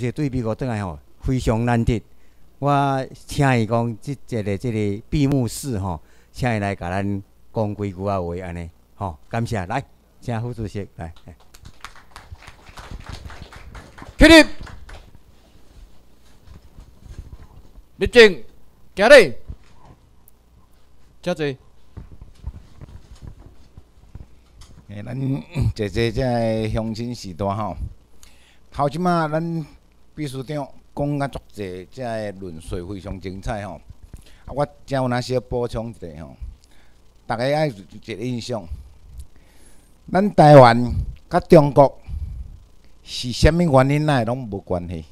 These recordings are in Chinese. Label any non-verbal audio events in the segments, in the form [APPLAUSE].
这对美国倒来吼非常难得。我请伊讲，即一个即个闭幕式吼，请伊来甲咱讲几句啊话安尼，吼，感谢，来，请副主席来。起立，立正，行礼，遮坐。诶，咱坐坐这乡亲时代吼，头即马咱秘书长讲啊足济，这论述非常精彩吼。啊，我只有哪些补充一下吼，大家爱一个印象，咱台湾甲中国是虾米原因来拢无关系。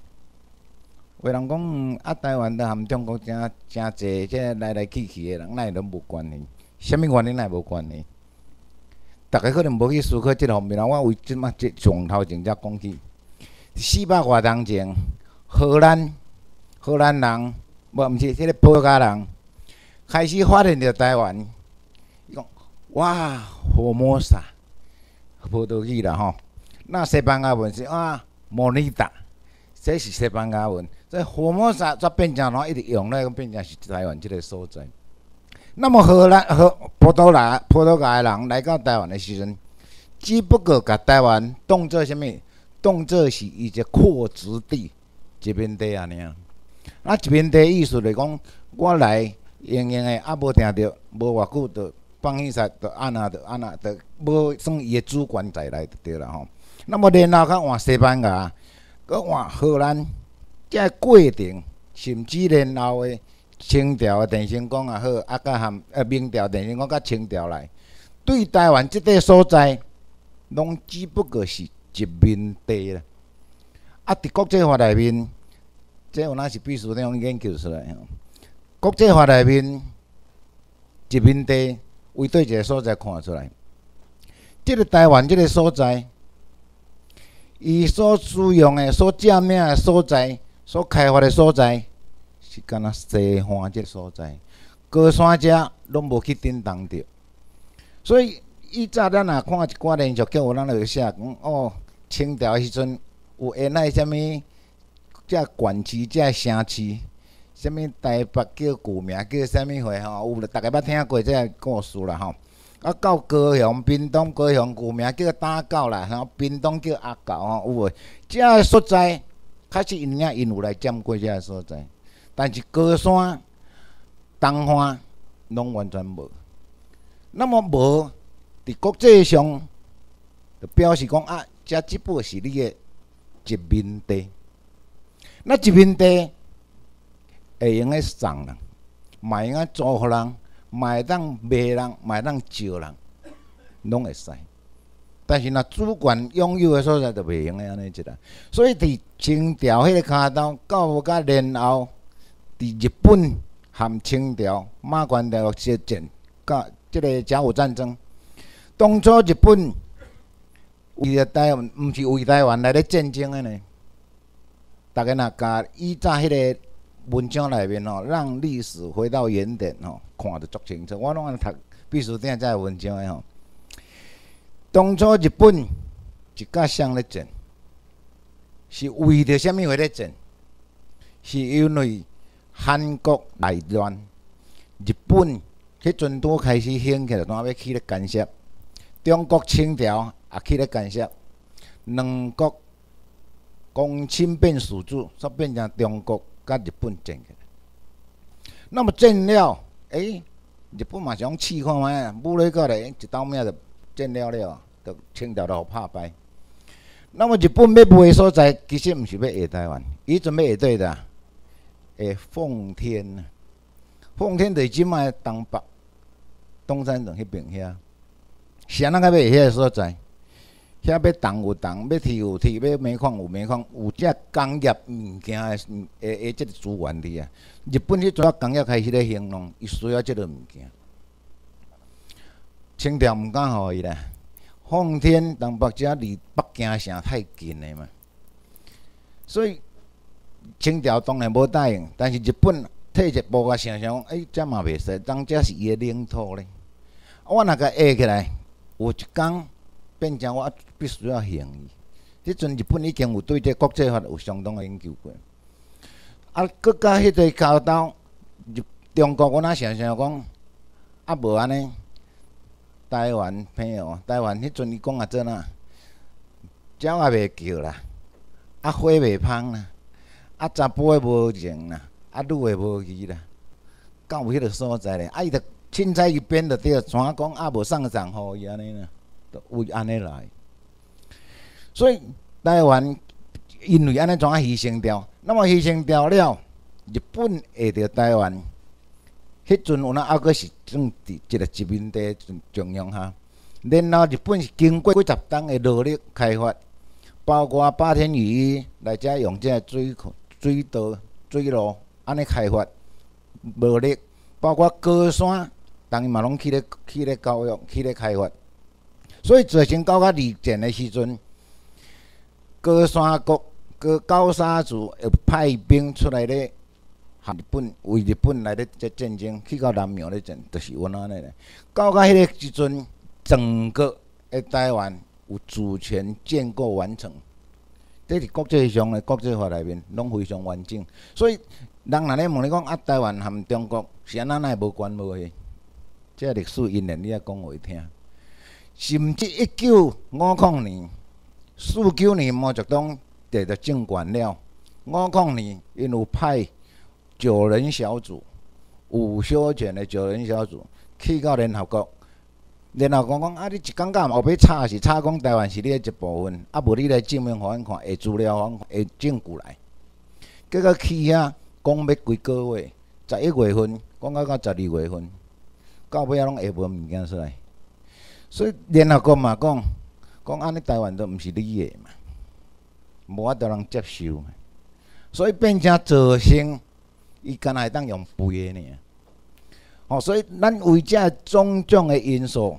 有人讲啊，台湾都含中国诚诚济，即来来去去的人，来拢无关系。虾米原因来无关系？大家可能无去思考即方面啦。我为即马即上头前才讲起，四百外年前，荷兰荷兰人，无毋是即个葡萄牙人，开始发现着台湾。伊讲哇，火摩萨，葡萄牙啦吼。那西班牙文是啊，莫尼达，这是西班牙文。这火摩萨则变成喏，一直用咧，变成是台湾即个所在。那么荷兰、和葡萄牙、葡萄牙人来到台湾的时阵，只不过甲台湾当做啥物？当做是伊一个扩殖地，殖民地安尼啊。那殖民地意思来讲，我来用用的，啊无定着，无偌久，着放弃晒，着安那，着安那，着无算伊的主权在内，就对啦吼。那么然后较换西班牙，搁换荷兰，这过程，甚至然后的。清朝的电信讲也好，啊，甲含呃明朝电信讲甲清朝来，对台湾即块所在，拢只不过是殖民地啦。啊，伫国际法内面，即有哪是秘书长研究出来吼？国际法内面，殖民地为对一个所在看出来，即个台湾即个所在，伊所使用的、所占领的所在、所开发的所在。是敢若西方即个所在，高山遮拢无去顶当着，所以以早咱若看一寡连续剧，有咱就会写讲哦，清朝迄阵有因那啥物，遮县市、遮城市，啥物台北叫旧名叫啥物货吼，有逐个捌听过即个故事啦吼。啊，到高雄、屏东、高雄旧名叫打狗啦，然后屏东叫阿狗吼，有无？遮个所在确实因影因有来占过遮个所在。但是高山、东花拢完全无，那么无伫国际上，就表示讲啊，遮即部是你的殖民地。那殖民地会用个送人，卖用个租互人，卖当卖人，卖当招人，拢会使。但是若主权拥有的所在，就袂用个安尼一个。所以伫清朝迄个阶段到甲然后。伫日本含清朝马关大陆接战，甲即个甲午战争，当初日本为了台湾，毋是为台湾来咧战争的呢。大家若甲依早迄个文章内面吼，让历史回到原点吼，看得足清楚。我拢爱读必须听这文章的吼。当初日本一甲谁咧战？是为着虾米会咧战？是因为韩国内乱，日本迄阵拄开始兴起来，当要起咧干涉。中国清朝啊去咧干涉，两国公亲变属主，煞变成中国甲日本战起来。那么战了，诶，日本嘛想试看卖，武力过来一刀命就战了了，就清朝就拍败。那么日本要卖所在，其实毋是要下台湾，伊准备下对的。诶，奉天，奉天就是即卖东北东山镇迄边遐，谁人个要遐所在？遐要动有动，要铁有铁，要煤矿有煤矿，有遮工业物件诶诶诶，即个资源伫啊。日本迄阵工业开始咧兴隆，伊需要即个物件。清朝毋敢互伊啦，奉天东北遮离北京城太近诶嘛，所以。清朝当然无答应，但是日本退一步甲想想讲，哎，遮嘛袂使，当遮是伊诶领土咧。我若甲下起来，有一工变成我必须要行伊，迄阵日本已经有对这国际法有相当的研究过。啊，搁甲迄个交斗，日中国我哪想想讲，啊无安尼，台湾朋友，台湾迄阵伊讲啊做哪，鸟也袂叫啦，啊花袂芳啦，啊查甫诶无情啦，啊女诶无义啦，到有迄个所在咧，啊伊着凊彩伊编着对，怎讲啊无送上互伊安尼啦，为安尼来。所以台湾因为安尼怎啊牺牲掉？那么牺牲掉了，日本下着台湾，迄阵有哪还阁是政治一个殖民地中央哈。然后日本是经过几十档的努力开发，包括八天雨衣来遮用遮水库、水道、水路安尼开发，无力，包括高山，当伊嘛拢去咧去咧教育、去咧开发。所以造成到甲二战的时阵，高山国。个高沙族会派兵出来咧，和日本为日本来咧这战争，去到南洋咧战，就是阮安尼咧。到甲迄个时阵，整个诶台湾有主权建构完成，这是国际上诶国际法内面拢非常完整。所以人若咧问你讲啊，台湾含中国是安那会无关无去？这历史因缘你也讲会听。甚至一九五零年、四九年毛泽东。得到政权了，我讲你，因有派九人小组、五休权的九人小组去到联合国，联合国讲啊，你一讲讲后尾查是查讲台湾是你的一部分，啊无你来证明互阮看，下资料互下证据来。结果去遐讲要几个月，十一月份讲到到十二月份，到尾啊拢下无物件出来。所以联合国嘛讲，讲安尼台湾都毋是你的嘛。无法度人接受，所以变成造成伊敢若会当用背的呢。哦，所以咱为遮种种的因素，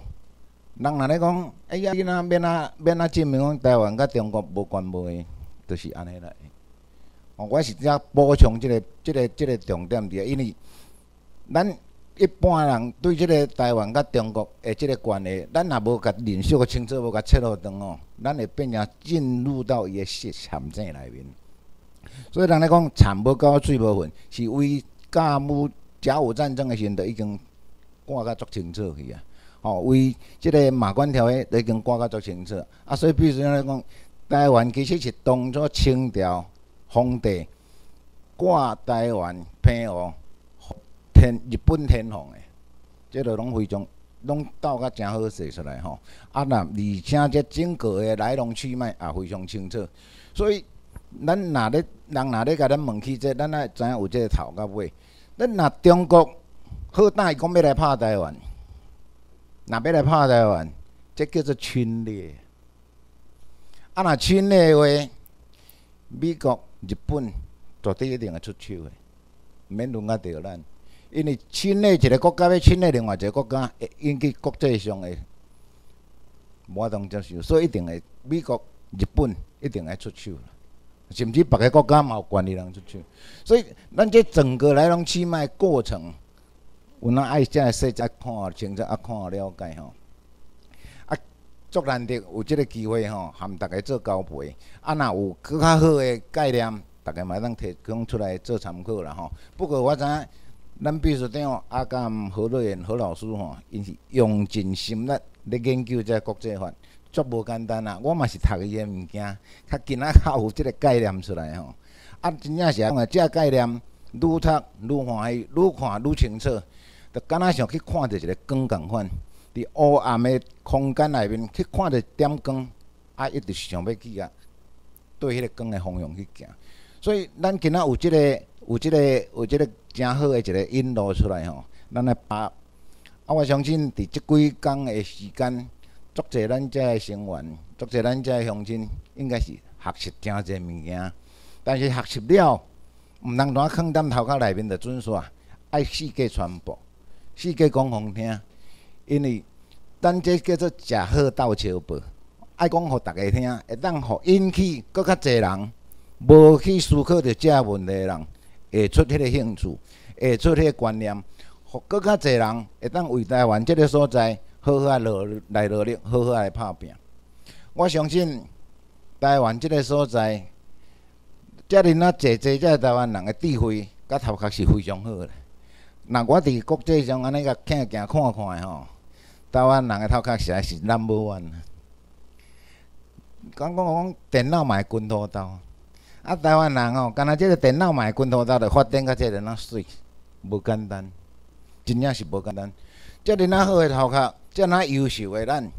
人若咧讲，哎呀，你若免啊免啊证明讲台湾甲中国无关无诶，就是安尼来。哦，我是只补充即个、即个、即个重点伫，因为咱一般人对即个台湾甲中国诶即个关系，咱若无甲认识个清楚，无甲切落长哦。咱会变成进入到伊个陷阱内面，所以人咧讲惨无到水无分，是为甲母甲午战争诶时阵，已经挂甲足清楚去啊！吼，为即个马关条约都已经挂甲足清楚啊！所以，比如说咧讲，台湾其实是当初清朝皇帝挂台湾偏哦天日本天皇诶，即个拢非常。拢斗甲诚好势出来吼，啊那而且即整个的来龙去脉也非常清楚，所以咱若咧人若咧甲咱问起这，咱爱知影有即个头甲尾。咱若中国好大伊讲要来拍台湾，若要来拍台湾，这叫做侵略。啊若侵略话，美国、日本绝对一定会出手的，免轮啊着咱。因为侵略一个国家要侵略另外一个国家，会引起国际上的无法通接受，所以一定会美国、日本一定会出手，甚至别个国家嘛有权利人出手。所以咱这整个来龙去脉过程，有哪爱遮细节看清楚，啊看了解吼。啊，足难得有即个机会吼，含大家做交配，啊若有更较好的概念，大家嘛当提供出来做参考啦吼。不过我知影。咱秘书长阿甘何瑞元何老师吼，因是用尽心力咧研究这国际法，足无简单啊！我嘛是读伊诶物件，较今仔较有即个概念出来吼。啊，真正是讲啊，这概念愈读愈欢喜，愈看愈清楚，就敢若想去看着一个光共款，伫黑暗诶空间内面去看着点光，啊，一直想要去啊，对迄个光诶方向去行。所以咱今仔有即个。有即个有即个正好诶一个引路出来吼，咱来把啊，我相信伫即几工诶时间，足济咱遮诶成员，足济咱遮诶乡亲，应该是学习诚侪物件。但是学习了，毋通单放踮头壳内面着准煞，爱四界传播，四界讲互听。因为咱这叫做食好斗相报，爱讲互逐个听，会当互引起搁较济人无去思考着遮问题诶人。会出迄个兴趣，会出迄个观念，互搁较侪人会当为台湾即个所在好好来努来努力，好好来拍拼。我相信台湾即个所在，遮尔啊坐坐遮台湾人的智慧甲头壳是非常好的。若我伫国际上安尼甲行行看看吼，台湾人的头壳实在是 number one。讲讲讲电脑嘛会滚土豆，啊台湾人吼，干若即个电脑嘛会滚土豆，就发展甲遮尔啊水，无简单，真正是无简单。遮尔啊好诶头壳，遮尔啊优秀诶咱，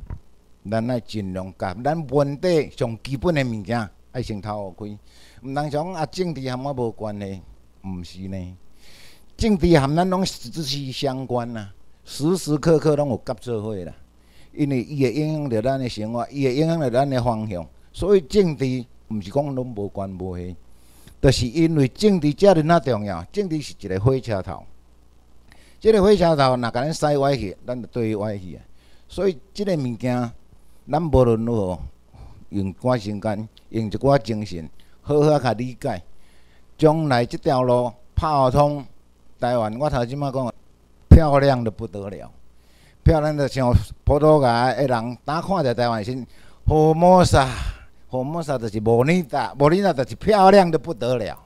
咱爱尽量甲咱本地上基本诶物件爱先头开，毋通讲啊政治含我无关系，毋是呢。政治含咱拢息息相关呐，时时刻刻拢有合做伙啦。因为伊会影响着咱诶生活，伊会影响着咱诶方向。所以政治毋是讲拢无关无系，就是因为政治遮尔啊重要。政治是一个火车头，即个火车头若甲咱驶歪去，咱就对歪去啊。所以即个物件，咱无论如何用寡时间，用一寡精神，好好甲理解，将来即条路拍通。台湾，我头即摆讲，漂亮的不得了，漂亮的像葡萄牙诶人，打看着台湾先，好摩沙，福摩沙就是莫尼达，莫尼达就是漂亮的不得了。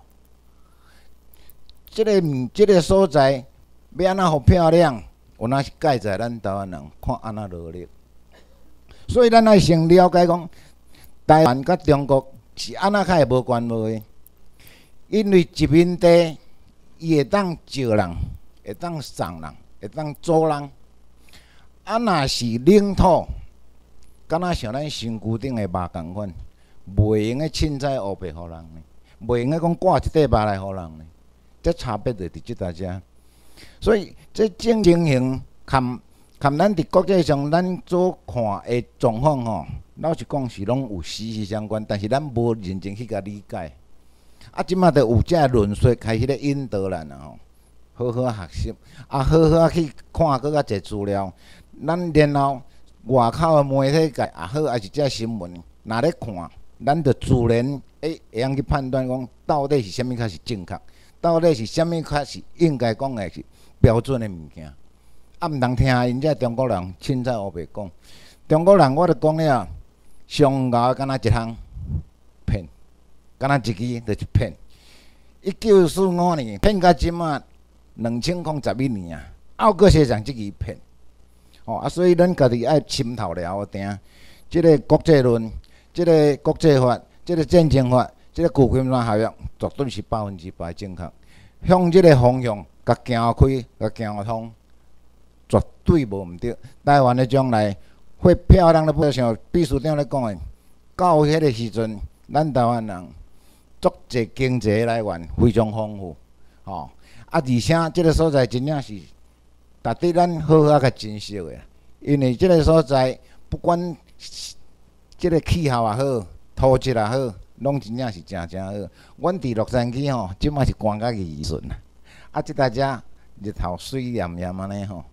即个物，即个所在要安怎好漂亮？有哪是盖在咱台湾人看安怎努力？所以咱爱先了解讲，台湾甲中国是安怎较会无关无的，因为殖民地。伊会当招人，会当送人，会当租人。啊，若是领土，敢若像咱身躯顶的肉共款，袂用个凊彩乌白互人呢，袂用个讲挂一块肉来互人呢。这差别就伫即搭遮。所以，这种情形，含含咱伫国际上咱所看的状况吼，老实讲是拢有息息相关，但是咱无认真去甲理解。啊，即马着有遮论述开始咧引导咱啊吼，好好学习，啊，好好去看搁较侪资料。咱然后外口诶媒体界也好，还是遮新闻，若咧看，咱着自然诶会晓去判断讲，到底是虾物较是正确，到底是虾物较是应该讲诶是标准诶物件。啊，毋通听因遮中国人凊彩黑白讲，中国人我着讲了，上高敢若一项骗。敢若一支就是骗，一九四五年骗到即马两千零十一年啊，还阁是上即支骗，吼啊！所以咱家己爱深透了定，即个国际论、即个国际法、即个战争法、即个旧金山合约，绝对是百分之百正确。向即个方向甲行开、甲行通，绝对无毋对。台湾的将来会漂亮的，不像秘书长咧讲的，到迄个时阵，咱台湾人。足济经济来源非常丰富，吼啊！而且即个所在真正是值得咱好好甲珍惜的，因为即个所在不管即个气候也好，土质也好，拢真正是真正好。阮伫洛杉矶吼，即摆是寒甲二顺啊！啊，即大遮日头水炎炎安尼吼，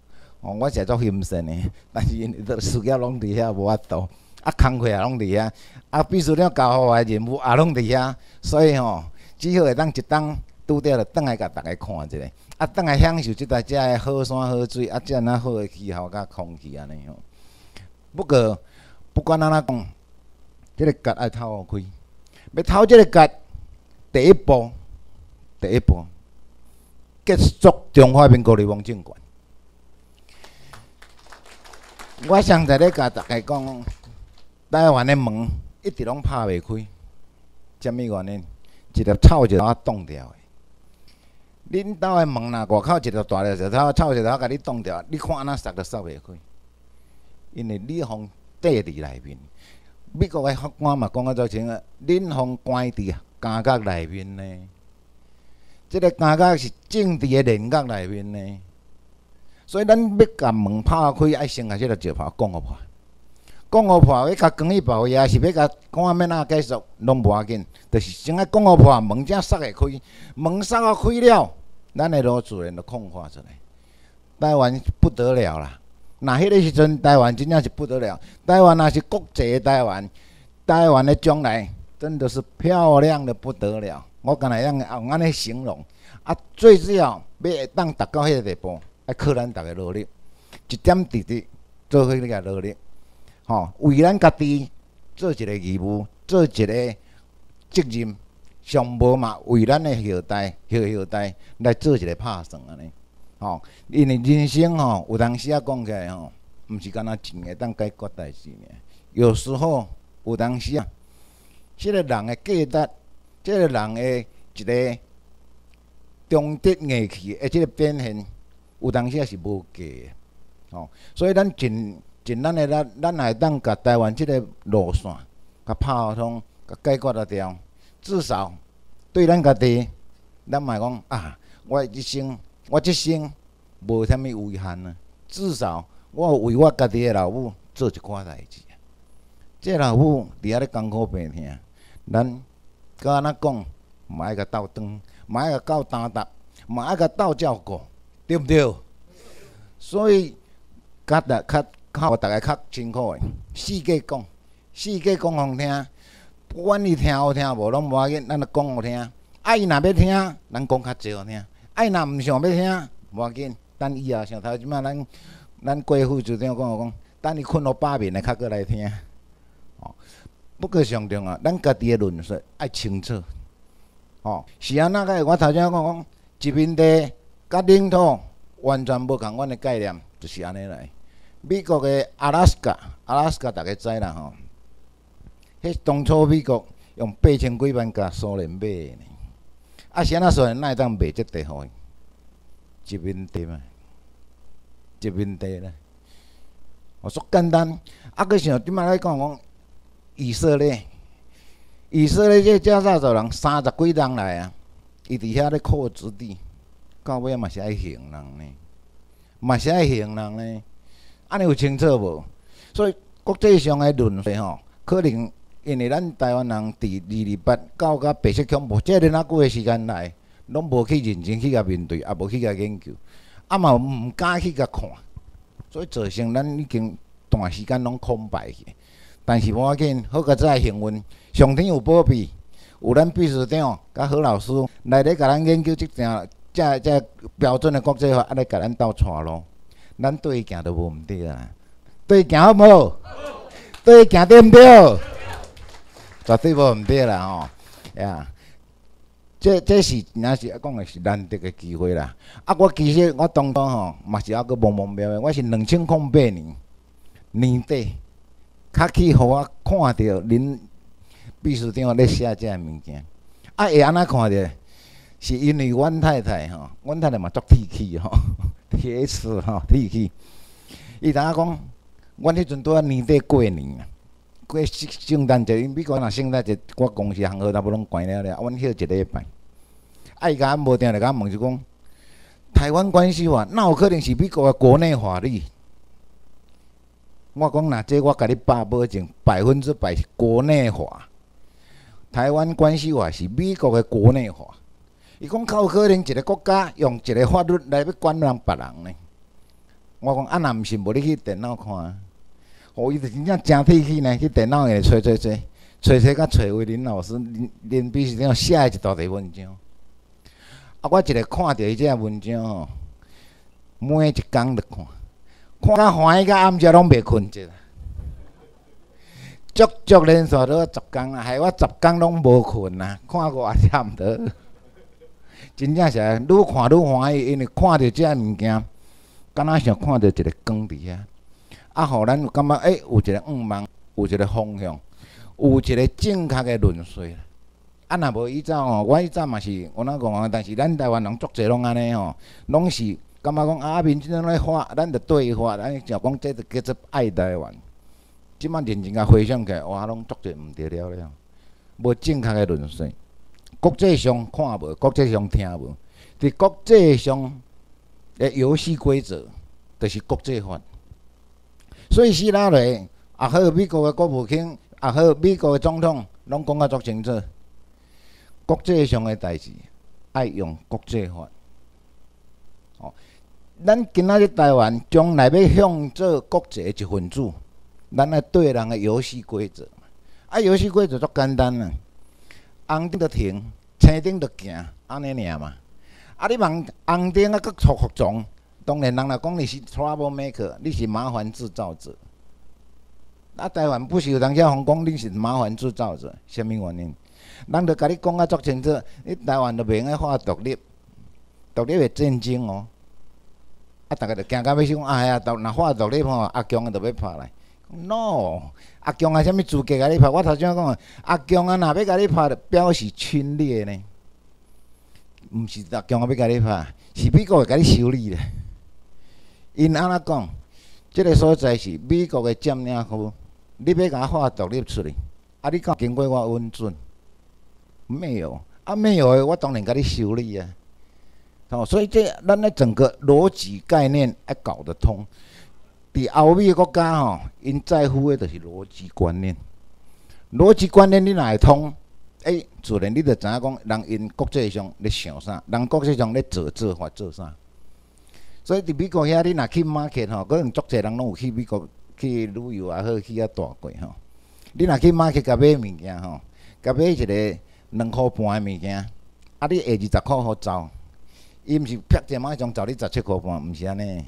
哦，我是足欣赏的，[LAUGHS] 但是因为事业拢伫遐无法度。啊，工课也拢伫遐，啊，必须了交互诶任务也拢伫遐，所以吼，只好会当一当拄着了，倒来甲逐个看一下，啊，倒来享受即搭遮诶好山好水，啊，遮尔好诶气候甲空气安尼吼。不过，不管安怎讲，这个结爱透开，要透这个结，第一步，第一步，结束中华民国的王政权。我上在咧甲逐个讲。台湾的门一直拢拍袂开，虾米原因？一粒草就甲冻掉的。恁兜的门若外口一粒大粒石头，草就头甲你冻掉，你看安怎塞都塞袂开。因为你方缀伫内面，美国的法官嘛讲啊足清啊，恁方关伫监狱内面呢。即个监狱是政治的人格内面呢，所以咱要甲门拍开，爱先甲即个石头讲互破。讲互破，要甲光去保也是要甲讲啊，要哪继续，拢无要紧。就是先爱讲互破，门才塞会开，门塞啊开了，咱的路自然就空化出来。台湾不得了啦！那迄个时阵，台湾真正是不得了。台湾那是国际的台湾，台湾的将来真的是漂亮的不得了。我刚才用安尼形容，啊，最主要要当达到迄个地步，要靠咱逐个努力，一点滴滴做迄个努力。吼，为咱家己做一个义务，做一个责任，上无嘛为咱的后代、后后代来做一个拍算安尼。吼，因为人生吼，有当时啊讲起来吼，毋是干那钱会当解决代志呢。有时候有当时啊，即个人的价值，即个人的一个中德义气的即个表现，有当时也是无价的。吼，所以咱尽尽咱的咱，咱会当甲台湾即个路线，甲拍通，甲解决得掉。至少对咱家己，咱莫讲啊，我一生。我即生无啥物遗憾啊，至少我有为我家己诶老母做一寡代志。即老母伫遐咧艰苦病痛，咱甲安怎讲，嘛爱甲斗长，嘛爱甲斗担当，嘛爱甲斗照顾，对毋对？所以甲逐较靠逐个较辛苦诶，四界讲，四界讲互听，不管伊听好听无，拢无要紧，咱著讲互听。啊，伊若要听，咱讲较少听。爱若毋想要听，无要紧，等以后上头即摆咱咱国副组长讲讲，等伊困到八面来较过来听。哦，不过上重要，咱家己诶论述爱清楚。哦，是安那个？我头先讲讲，殖民地甲领土完全无共阮诶概念，就是安尼来。美国诶阿拉斯加，阿拉斯加逐个知啦吼。迄当初美国用八千几万甲苏联买诶。啊，是安怎说？哪会当卖即地方？殖民地嘛，殖民地咧。我说简单，啊，佮像即摆来讲讲以色列，以色列这加沙族人三十几人来啊，伊伫遐咧扩殖地，到尾嘛是爱行人呢，嘛是爱行人呢。安尼有清楚无？所以国际上诶论述吼，可能。因为咱台湾人伫二二八到甲白色恐怖，即个哪久诶时间内，拢无去认真去甲面对，也无去甲研究，啊嘛毋敢去甲看，所以造成咱已经段时间拢空白去。但是无要紧，好个再幸运，上天有保庇，有咱秘书长甲何老师来咧甲咱研究即件，即即标准诶国际法，安尼甲咱斗带路，咱对行都无毋对啊，对行好无？对行对毋对？绝对无毋对啦吼，呀，这这是若是讲诶是难得诶机会啦。啊，我其实我当初吼嘛是抑阁懵懵标诶，我是两千零八年年底，较去互我看着恁秘书长咧写遮物件。啊，会安怎看着？是因为阮太太吼，阮太太嘛足铁气 [LAUGHS] 吼，铁齿吼，铁气。伊当讲，阮迄阵拄啊年底过年。过圣诞节，因美国若圣诞节，我公司行号差不拢关了了，阮休一礼拜。啊，伊甲无定来甲问就讲，台湾关系法，那有可能是美国的国内法律？我讲若这我甲你爸保证，百分之百是国内法。台湾关系法是美国的国内法。伊讲，较有可能一个国家用一个法律来要管人别人呢？我讲，啊，若毋是，无你去电脑看。哦，伊就真正真铁气呢，去电脑下找找找，找找甲找为林老师，林林必须要写一大堆文章。啊，我一个看着伊这文章吼，每一工都看，看甲欢喜到暗时拢袂困着。足足连续都十工啊，害我十工拢无困啊，看偌点得。真正是愈看愈欢喜，因为看着这物件，敢若像看着一个光伫遐。啊，互咱感觉，诶，有一个愿望，有一个方向，有一个正确的论述。啊，若无以早吼，我以早嘛是我哪讲啊？但是咱台湾人足侪拢安尼吼，拢是感觉讲啊，民众咧发，咱着对发，咱就讲这着叫做爱台湾。即摆认真甲回想起来，哇，拢足侪毋得了了，无正确的论述。国际上看无，国际上听无，伫国际上的游戏规则，就是国际法。所以希拉里，也好美国诶国务卿，也好美国诶总统，拢讲啊足清楚。国际上诶代志，爱用国际法。哦，咱今仔日台湾将来要向做国际一份子，咱要对人诶游戏规则。啊，游戏规则足简单啊，红灯着停，青灯着行，安尼尔嘛。啊，你望红灯啊，搁错服从。当然，人来讲你是 trouble maker，你是麻烦制造者。啊，台湾不是有人遐讲讲你是麻烦制造者，什么原因？人著甲你讲啊足清楚，你台湾著袂用爱画独立，独立的战争哦。啊，逐个著惊到要死，讲，哎呀，若画独立吼，阿强著要拍来。no，阿强啊，啥物资格甲你拍？我头先讲啊，阿强啊，若要甲你拍，表示侵略呢。毋是阿强啊要甲你拍，是美国会甲你修理咧。因安那讲？即个所在是美国的占领区，你要甲我画独立出去，啊，你讲经过我允准？没有，啊，没有的，我当然甲你修理啊。哦，所以这咱咧整个逻辑概念要搞得通。伫欧美国家吼，因在乎的就是逻辑观念。逻辑观念你哪会通，诶，自然你就知影讲，人因国际上咧想啥，人国际上咧做做法做啥。所以伫美国遐，你若去 market 吼，可能足侪人拢有去美国去旅游也好，去遐住过吼。你若去 market 甲买物件吼，甲买一个两箍半的物件，啊，你下二十箍好走，伊毋是啪一马上走你十七箍半，毋是安尼，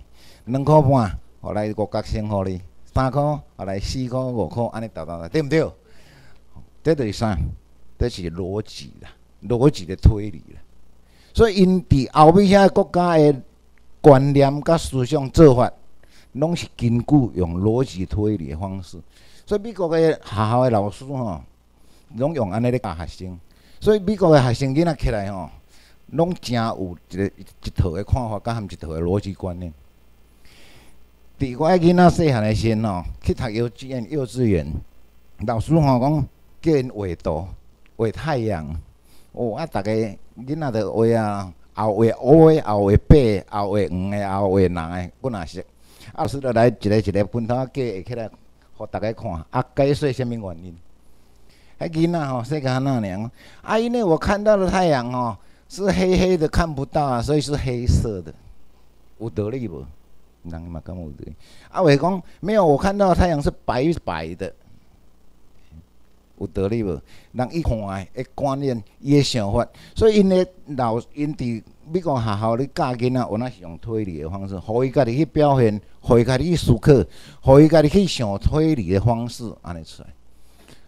两箍半。互来五角星互你三箍，互来四箍五箍，安尼倒倒来，对毋对？这就是啥？这是逻辑啦，逻辑的推理啦。所以因伫后面遐国家的观念甲思想做法，拢是根据用逻辑推理的方式。所以美国的学校的老师吼，拢用安尼咧教学生。所以美国的学生囡仔起来吼，拢真有一个一套的看法，甲含一套的逻辑观念。伫我囡仔细汉诶时阵吼，去读幼稚园、幼稚园，老师吼讲叫因画图、画太阳。哦，啊，逐个囡仔着画啊，后画乌诶，后画白，后画黄的，后画蓝诶，不哪识。老师着来一个一个分头计下起来，互大家看。啊，解说啥物原因？迄囡仔吼，细个安那尔。啊，因为我看到的太阳吼是黑黑的，看不到啊，所以是黑色的。有道理无？人嘛敢有对，啊，伟讲没有，我看到太阳是白白的，有道理无？人一看诶观念，伊诶想法，所以因诶老因伫美国学校咧教囡仔，我那是用推理诶方式，互伊家己去表现，互伊家己去思考，互伊家己去想推理诶方式安尼出来。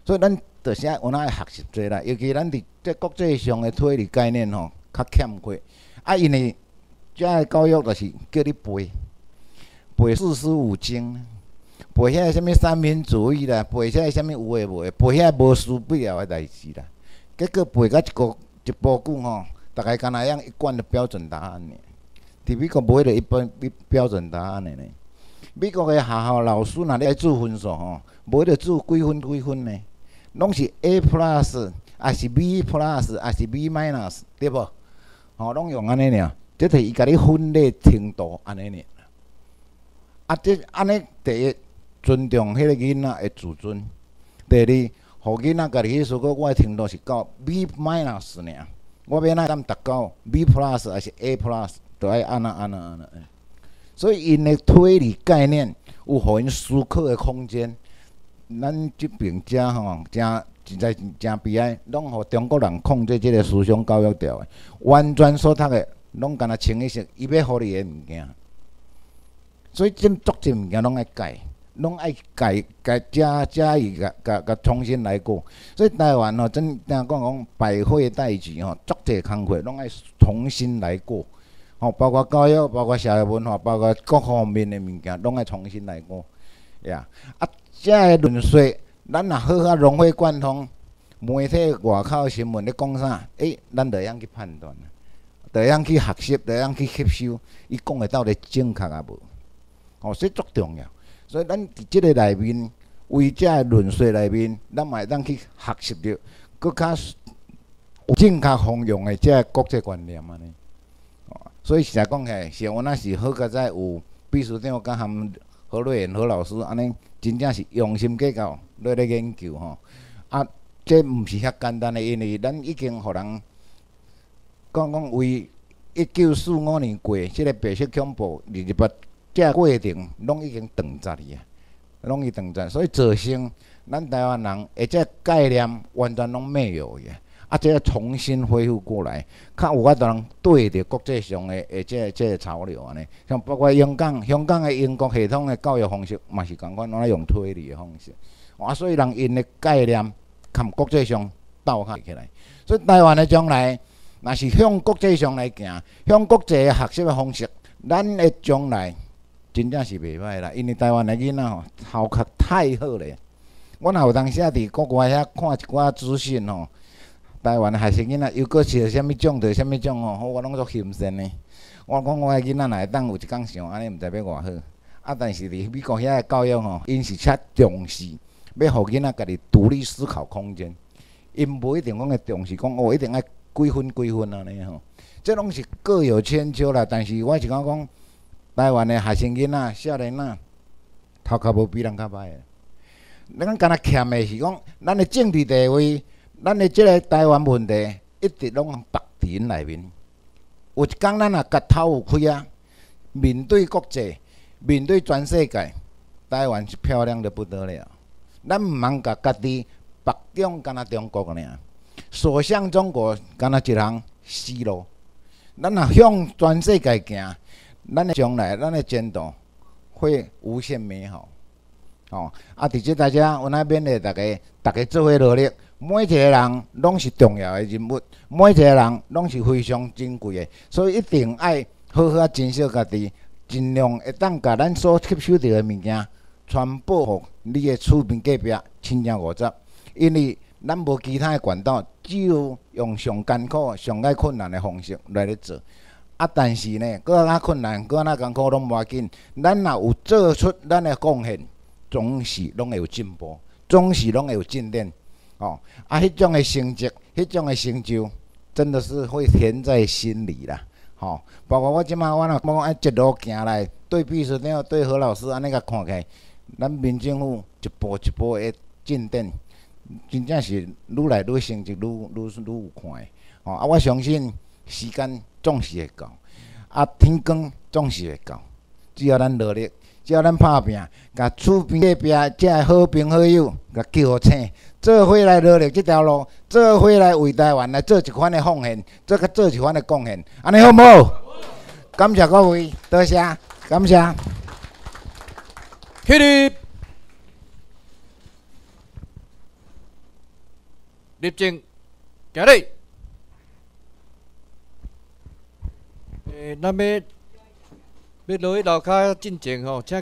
所以咱着是我那爱学习侪啦，尤其咱伫即国际上诶推理概念吼较欠缺，啊，因为遮诶教育着是叫你背。背四书五经，背遐啥物三民主义啦，背遐啥物有诶无诶，背遐无书必要诶代志啦。结果背甲一个一部句吼，逐个敢若样一贯的标准答案呢。伫美国无迄个一般标准答案诶呢。美国诶学校老师若咧爱做分数吼，无迄个做几分几分呢？拢是 A plus，还是 B plus，还是 B minus，对无？吼，拢用安尼尔，即是伊甲你分类程度安尼尔。啊，即安尼，第一尊重迄个囡仔的自尊；第二，互囡仔家己思考，我的程度是到 B minus 尔，我要哪当达到 B plus 还是 A plus，都爱安那安那安那。所以因的推理概念有互因思考的空间。咱即爿遮吼，真实在真悲哀，拢互中国人控制即个思想教育掉的，完全所读的拢干那清一色，伊要互你的物件。所以，真足侪物件拢爱改，拢爱改改加加以甲甲甲重新来过。所以台湾吼，真听讲讲百废待举吼，足侪工课拢爱重新来过。吼，包括教育，包括社会文化，包括各方面的物件，拢爱重新来过。呀，啊，遮个论述，咱若好好融会贯通，媒体外口新闻咧讲啥，诶，咱着会晓去判断，着会晓去学习，着会晓去吸收，伊讲的到底正确啊无？哦，所以足重要，所以咱伫即个内面，为遮个论述内面，咱嘛会当去学习着，搁较正确方向的遮个国际观念安尼。所以实在讲起，来，是阮那是好佳在有秘书长甲含何瑞元何老师安尼，真正是用心计较咧咧研究吼。啊，这毋是遐简单诶，因为咱已经互人讲讲为一九四五年过即个白色恐怖二十八。这过程拢已经断绝去啊，拢已断绝，所以造成咱台湾人而且概念完全拢没有个。啊，这个重新恢复过来，较有法度通对着国际上的诶，这这个潮流安尼。像包括香港，香港的英国系统的教育方式嘛是共款，拢用推理的方式。啊，所以人因的概念，含国际上斗较起来。所以台湾的将来，若是向国际上来行，向国际学习的方式，咱的将来真正是袂歹啦。因为台湾的囡仔吼，头壳太好咧。我若有当时啊伫国外遐看一寡资讯吼，台湾的学生囡仔又搁是啥物种着啥物种吼，我拢足欣赏的。我讲我的囡仔若会当有一工上安尼，毋知要偌好。啊，但是伫美国遐个教育吼，因是较重视，要互囡仔家己独立思考空间。因无一定讲会重视，讲哦一定爱几分几分安尼吼，这拢是各有千秋啦。但是我是讲讲，台湾的学生囡仔、少年仔，头壳无比人较歹的。咱敢若欠的是讲，咱的政治地位，咱的即个台湾问题，一直拢绑伫因内面。有一天咱若甲头有开啊，面对国际，面对全世界，台湾是漂亮的不得了。咱毋通甲家己。白中敢若中国尔，所向中国敢若一人死路。咱若向全世界行，咱的将来，咱的前途会无限美好。哦，啊！伫即大家，我那边的大家，大家做伙努力，每一个人拢是重要的人物，每一个人拢是非常珍贵的，所以一定爱好好珍惜家己，尽量会当甲咱所吸收到的物件传播互你的厝边隔壁亲戚五十。因为咱无其他的管道，只有用上艰苦、上爱困难的方式来咧做。啊，但是呢，搁较困难、搁较艰苦拢无要紧。咱若有做出咱的贡献，总是拢会有进步，总是拢会有进展。哦，啊，迄种的成绩、迄种的成就，真的是会甜在心里啦。吼，包括我即摆我若讲爱一路行来，对秘书长、对何老师安尼甲看起，来，咱民政府一步一步的进展。真正是愈来愈成绩愈愈愈有看诶，吼！啊，我相信时间总是会到，啊，天光总是会到。只要咱努力，只要咱拍拼，甲厝边隔壁即个好朋好友甲叫醒，做伙来努力即条路，做伙来为台湾来做一款的奉献，做甲做一款的贡献，安尼好唔？好。感谢各位，多谢，感谢。起立。立正，行礼。诶，那么要落去楼骹进前吼，请。